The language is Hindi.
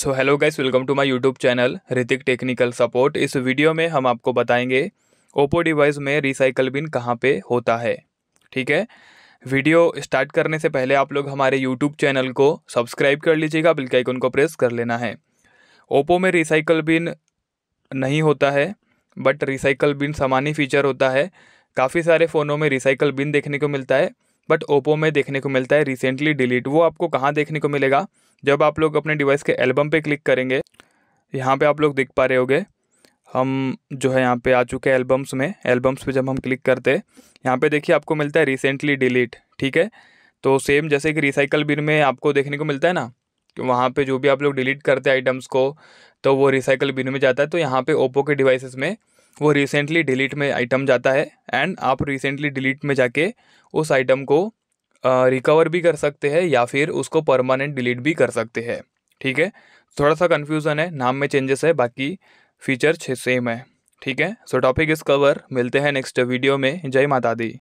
So hello guys welcome to my YouTube channel Hrithik technical support इस वीडियो में हम आपको बताएँगे ओप्पो डिवाइस में रिसाइकल बिन कहाँ पे होता है। ठीक है? वीडियो स्टार्ट करने से पहले आप लोग हमारे यूट्यूब चैनल को सब्सक्राइब कर लीजिएगा बिल के आइकन को प्रेस कर लेना है। ओप्पो में रिसाइकल बिन नहीं होता है बट रिसाइकल बिन सामान्य फीचर होता है। काफ़ी सारे फ़ोनों में रिसाइकल बिन देखने को मिलता है। बट ओप्पो में देखने को मिलता है रिसेंटली डिलीट वो आपको कहाँ देखने को मिलेगा? जब आप लोग अपने डिवाइस के एल्बम पे क्लिक करेंगे, यहाँ पे आप लोग देख पा रहे होगे, हम जो है यहाँ पे आ चुके हैं एल्बम्स में। एल्बम्स पे जब हम क्लिक करते हैं यहाँ पे देखिए आपको मिलता है रिसेंटली डिलीट ठीक है? तो सेम जैसे कि रिसाइकल बिन में आपको देखने को मिलता है ना, कि वहाँ पे जो भी आप लोग डिलीट करते हैं आइटम्स को तो वो रिसाइकल बिन में जाता है। तो यहाँ पे ओप्पो के डिवाइसेस में वो रिसेंटली डिलीट में आइटम जाता है एंड आप रिसेंटली डिलीट में जाके उस आइटम को रिकवर भी कर सकते हैं, या फिर उसको परमानेंट डिलीट भी कर सकते हैं। ठीक है? थोड़ा सा कन्फ्यूज़न है, नाम में चेंजेस है, बाकी फीचर सेम है। ठीक है? सो टॉपिक इस कवर मिलते हैं नेक्स्ट वीडियो में। जय माता दी।